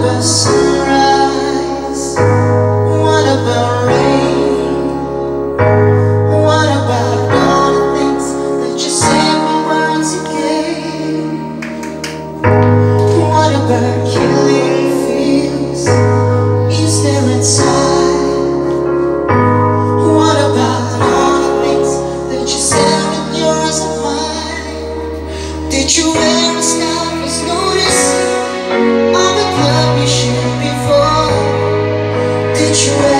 about treasure.